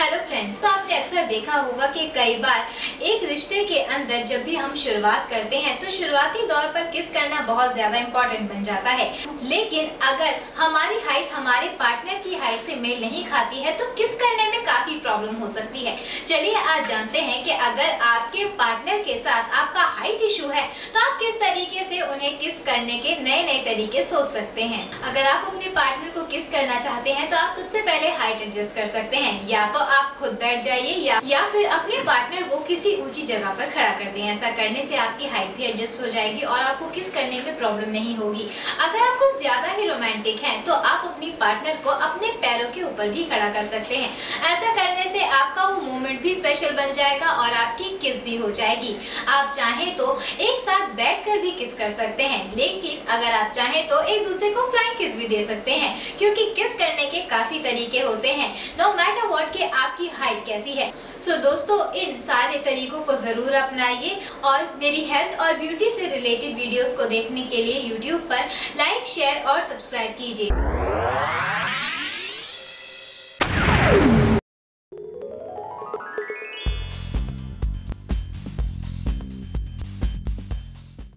Hello friends तो आपने अक्सर देखा होगा कि कई बार एक रिश्ते के अंदर जब भी हम शुरुआत करते हैं तो शुरुआती दौर पर किस करना बहुत ज़्यादा इम्पोर्टेंट बन जाता है। लेकिन अगर हमारी हाइट हमारे पार्टनर की हाइट से मेल नहीं खाती है तो किस करने में काफ़ी प्रॉब्लम हो सकती है? चलिए आज जानते हैं कि अगर आपके पार्टनर के साथ आपका हाइट इशू है तो आप किस तरीके से उन्हें किस करने के नए नए तरीके सोच सकते हैं? अगर आप अपने पार्टनर को किस करना चाहते हैं तो आप सबसे पहले हाइट एडजस्ट कर सकते हैं। या तो आप खुद बैठ जाइए, या या फिर अपने पार्टनर को किसी ऊँची जगह पर खड़ा कर दें। ऐसा करने से आपकी हाइट भी एडजस्ट हो जाएगी और आपको किस करने में प्रॉब्लम नहीं होगी। अगर आपको ज़्यादा ही रोमांटिक है तो आप अपनी पार्टनर को अपने पैरों के ऊपर भी खड़ा कर सकते हैं। ऐसा करने से आपका स्पेशल बन जाएगा और आपकी किस भी हो जाएगी। आप चाहें तो एक साथ बैठकर भी किस कर सकते हैं लेकिन अगर आप चाहें तो एक दूसरे को फ्लाइंग किस भी दे सकते हैं क्योंकि किस करने के काफ़ी तरीके होते हैं। नो मैटर व्हाट के आपकी हाइट कैसी है। सो so, दोस्तों इन सारे तरीकों को ज़रूर अपनाइए और मेरी हेल्थ और ब्यूटी से रिलेटेड वीडियोस को देखने के लिए यूट्यूब पर लाइक शेयर और सब्सक्राइब कीजिए।